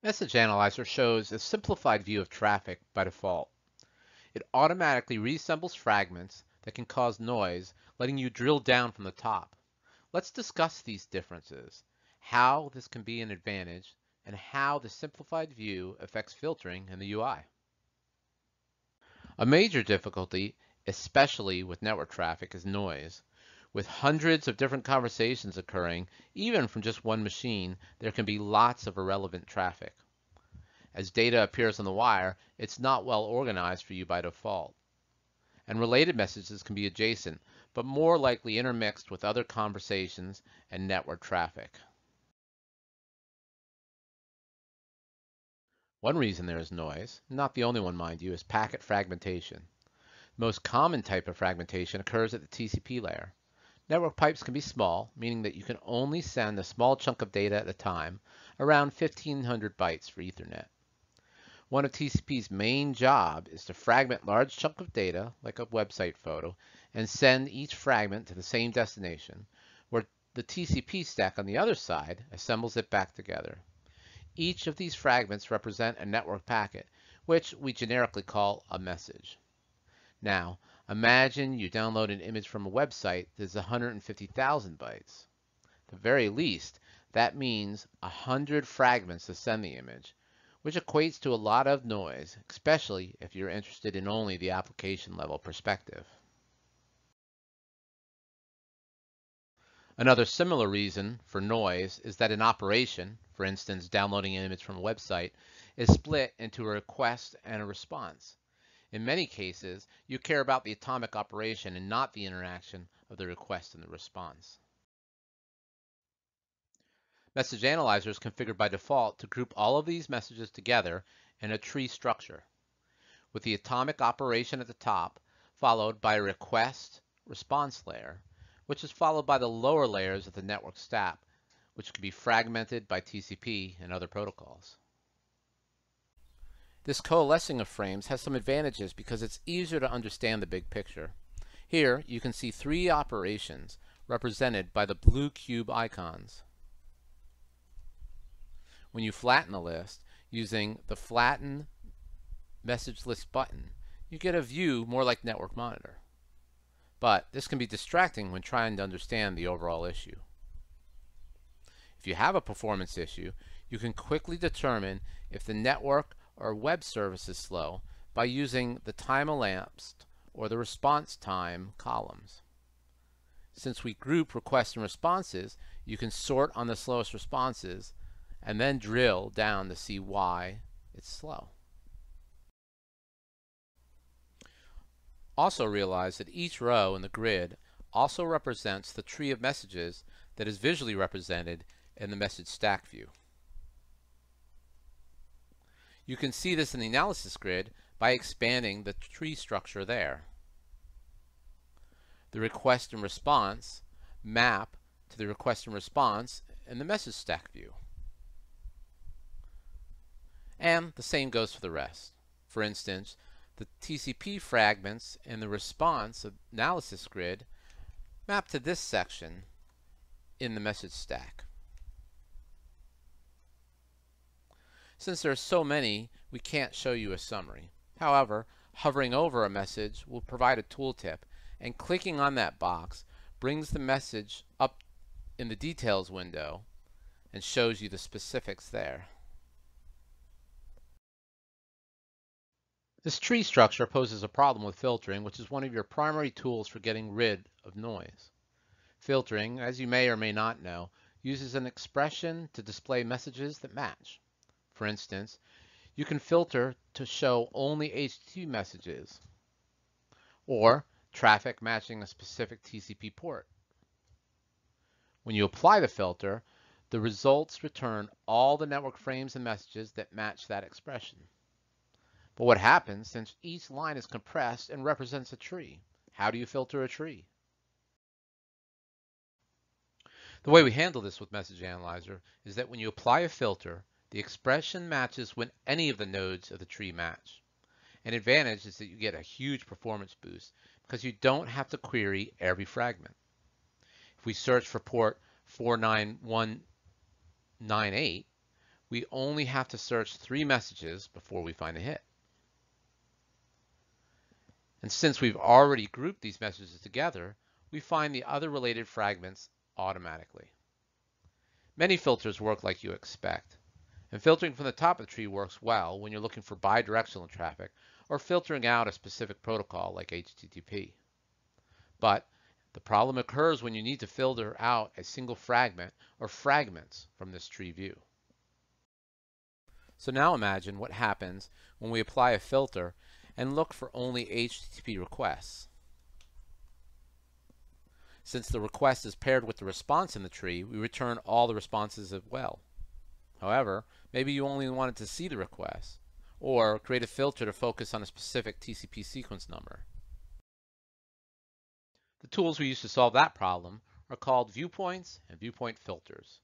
Message Analyzer shows a simplified view of traffic by default. It automatically reassembles fragments that can cause noise, letting you drill down from the top. Let's discuss these differences, how this can be an advantage, and how the simplified view affects filtering in the UI. A major difficulty, especially with network traffic, is noise. With hundreds of different conversations occurring, even from just one machine, there can be lots of irrelevant traffic. As data appears on the wire, it's not well organized for you by default. And related messages can be adjacent, but more likely intermixed with other conversations and network traffic. One reason there is noise, not the only one mind you, is packet fragmentation. The most common type of fragmentation occurs at the TCP layer. Network pipes can be small, meaning that you can only send a small chunk of data at a time, around 1500 bytes for Ethernet. One of TCP's main job is to fragment large chunk of data, like a website photo, and send each fragment to the same destination, where the TCP stack on the other side assembles it back together. Each of these fragments represent a network packet, which we generically call a message. Now, Imagine you download an image from a website that's 150,000 bytes. At the very least, that means 100 fragments to send the image, which equates to a lot of noise, especially if you're interested in only the application level perspective. Another similar reason for noise is that an operation, for instance downloading an image from a website, is split into a request and a response. In many cases, you care about the atomic operation and not the interaction of the request and the response. Message Analyzer is configured by default to group all of these messages together in a tree structure, with the atomic operation at the top, followed by a request response layer, which is followed by the lower layers of the network stack, which can be fragmented by TCP and other protocols. This coalescing of frames has some advantages because it's easier to understand the big picture. Here you can see three operations represented by the blue cube icons. When you flatten the list using the flatten message list button, you get a view more like Network Monitor. But this can be distracting when trying to understand the overall issue. If you have a performance issue, you can quickly determine if the network or web service is slow by using the time elapsed or the response time columns. Since we group requests and responses, you can sort on the slowest responses and then drill down to see why it's slow. Also realize that each row in the grid also represents the tree of messages that is visually represented in the message stack view. You can see this in the analysis grid by expanding the tree structure there. The request and response map to the request and response in the message stack view. And the same goes for the rest. For instance, the TCP fragments in the response analysis grid map to this section in the message stack. Since there are so many, we can't show you a summary. However, hovering over a message will provide a tooltip, and clicking on that box brings the message up in the details window and shows you the specifics there. This tree structure poses a problem with filtering, which is one of your primary tools for getting rid of noise. Filtering, as you may or may not know, uses an expression to display messages that match. For instance, you can filter to show only HTTP messages or traffic matching a specific TCP port. When you apply the filter, the results return all the network frames and messages that match that expression. But what happens since each line is compressed and represents a tree? How do you filter a tree? The way we handle this with Message Analyzer is that when you apply a filter, the expression matches when any of the nodes of the tree match. An advantage is that you get a huge performance boost because you don't have to query every fragment. If we search for port 49198, we only have to search three messages before we find a hit. And since we've already grouped these messages together, we find the other related fragments automatically. Many filters work like you expect. And filtering from the top of the tree works well when you're looking for bidirectional traffic or filtering out a specific protocol like HTTP. But the problem occurs when you need to filter out a single fragment or fragments from this tree view. So now imagine what happens when we apply a filter and look for only HTTP requests. Since the request is paired with the response in the tree, we return all the responses as well. However, maybe you only wanted to see the request, or create a filter to focus on a specific TCP sequence number. The tools we use to solve that problem are called viewpoints and viewpoint filters.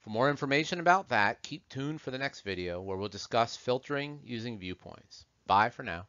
For more information about that, keep tuned for the next video where we'll discuss filtering using viewpoints. Bye for now.